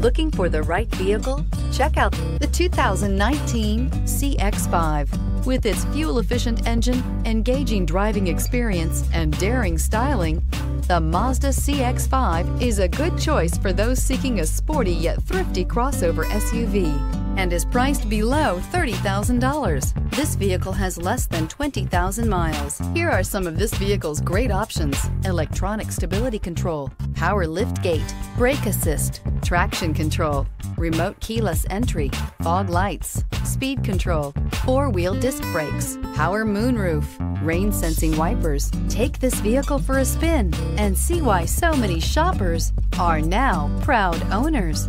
Looking for the right vehicle? Check out the 2019 CX5. With its fuel-efficient engine, engaging driving experience, and daring styling, the Mazda CX-5 is a good choice for those seeking a sporty yet thrifty crossover SUV and is priced below $30,000. This vehicle has less than 20,000 miles. Here are some of this vehicle's great options. Electronic stability control, power lift gate, brake assist, traction control, remote keyless entry, fog lights, speed control, four-wheel disc brakes, power moonroof, rain sensing wipers. Take this vehicle for a spin and see why so many shoppers are now proud owners.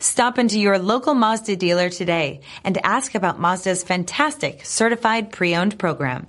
Stop into your local Mazda dealer today and ask about Mazda's fantastic certified pre-owned program.